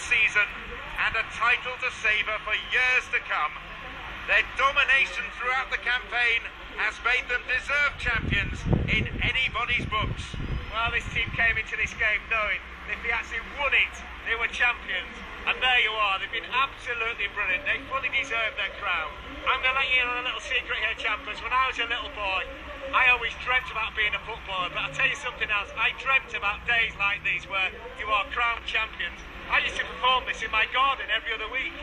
this season and a title to savour for years to come. Their domination throughout the campaign has made them deserved champions in anybody's books. Well, this team came into this game knowing if they actually won it, they were champions. And there you are, they've been absolutely brilliant. They fully deserve their crown. I'm going to let you in on a little secret here, champions. When I was a little boy, I always dreamt about being a footballer, but I'll tell you something else. I dreamt about days like these where you are crowned champions. I used to perform this in my garden every other week.